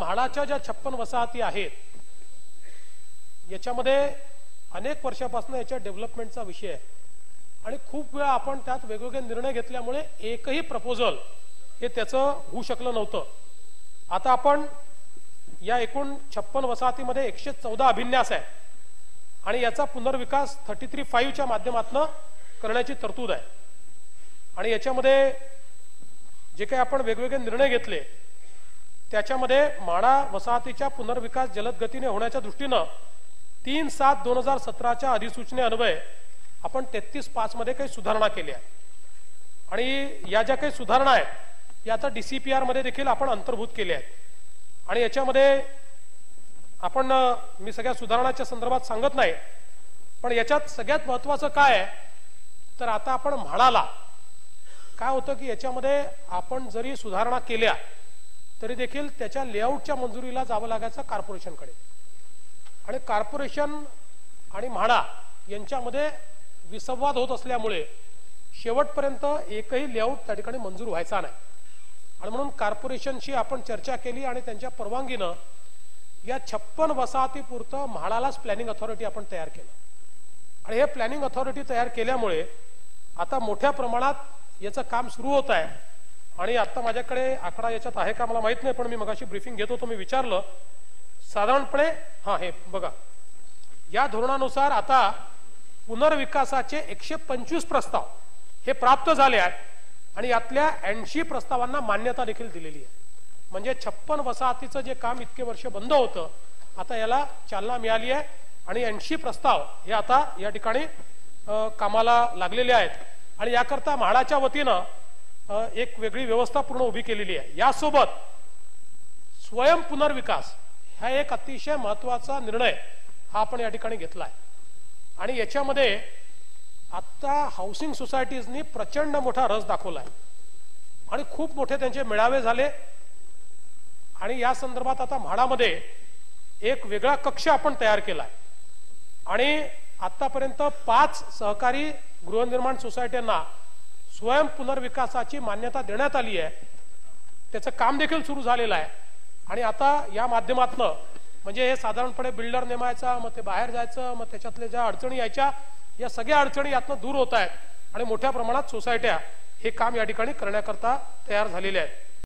म्हाडाच्या ज्या छप्पन वसाहती आहेत याच्यामध्ये अनेक वर्षापासून याच्या डेव्हलपमेंटचा विषय आहे. आणि खूप वेळा आपण त्यात वेगवेगळे निर्णय घेतल्यामुळे एकही प्रपोजल हे त्याचं होऊ शकलं नव्हतं. आता आपण या एकूण छप्पन वसाहतीमध्ये एकशे चौदा अभिन्यास आहे आणि याचा पुनर्विकास थर्टी थ्री फाईव्हच्या माध्यमातून करण्याची तरतूद आहे. आणि याच्यामध्ये जे काही आपण वेगवेगळे निर्णय घेतले त्याच्यामध्ये माडा वसाहतीच्या पुनर्विकास जलद गतीने होण्याच्या दृष्टीनं तीन सात दोन हजार सतराच्या अधिसूचनेअन्वये आपण तेहतीस पाच मध्ये काही सुधारणा केल्या. आणि या ज्या काही सुधारणा आहेत या आता डीसीपीआरमध्ये देखील आपण अंतर्भूत केल्या आहेत. आणि याच्यामध्ये आपण मी सगळ्या सुधारणाच्या संदर्भात सांगत नाही पण याच्यात सगळ्यात महत्वाचं काय आहे तर आता आपण म्हणाला काय होतं की याच्यामध्ये आपण जरी सुधारणा केल्या तरी देखील त्याच्या लेआउटच्या मंजुरीला जावं लागायचं कॉर्पोरेशनकडे. आणि कॉर्पोरेशन आणि म्हाडा यांच्यामध्ये विसंवाद होत असल्यामुळे शेवटपर्यंत एकही लेआउट त्या ठिकाणी मंजूर व्हायचा नाही. आणि म्हणून कॉर्पोरेशनशी आपण चर्चा केली आणि त्यांच्या परवानगीनं या छप्पन वसाहतीपुरतं म्हाडालाच प्लॅनिंग अथॉरिटी आपण तयार केलं. आणि हे प्लॅनिंग अथॉरिटी तयार केल्यामुळे आता मोठ्या प्रमाणात याचं काम सुरू होत आहे. आणि आता माझ्याकडे आकडा याच्यात आहे का मला माहीत नाही पण मी मगाशी ब्रीफिंग घेत होतो मी विचारलं. साधारणपणे हा हे बघा. या धोरणानुसार आता पुनर्विकासाचे एकशे पंचवीस प्रस्ताव हे प्राप्त झाले आहेत आणि यातल्या ऐंशी प्रस्तावांना मान्यता देखील दिलेली आहे. म्हणजे छप्पन वसाहतीचं जे काम इतके वर्ष बंद होतं आता याला चालना मिळाली आहे आणि ऐंशी प्रस्ताव हे आता या ठिकाणी कामाला लागलेले आहेत. आणि याकरता म्हाडाच्या वतीनं एक वेगळी व्यवस्था पूर्ण उभी केलेली आहे. यासोबत स्वयं पुनर्विकास हा एक अतिशय महत्त्वाचा निर्णय हा आपण या ठिकाणी घेतला आहे आणि याच्यामध्ये आता हाऊसिंग सोसायटीजनी प्रचंड मोठा रस दाखवला आहे आणि खूप मोठे त्यांचे मेळावे झाले. आणि या संदर्भात आता म्हाडामध्ये एक वेगळा कक्ष आपण तयार केला आहे आणि आतापर्यंत पाच सहकारी गृहनिर्माण सोसायट्यांना स्वयं पुनर्विकासाची मान्यता देण्यात आली आहे. त्याचं काम देखील सुरू झालेलं आहे. आणि आता या माध्यमातनं म्हणजे हे साधारणपणे बिल्डर नेमायचा मग ते बाहेर जायचं मग त्याच्यातल्या ज्या अडचणी यायच्या या सगळ्या अडचणी यातनं दूर होत आहेत. आणि मोठ्या प्रमाणात सोसायट्या हे काम या ठिकाणी करण्याकरता तयार झालेल्या आहेत.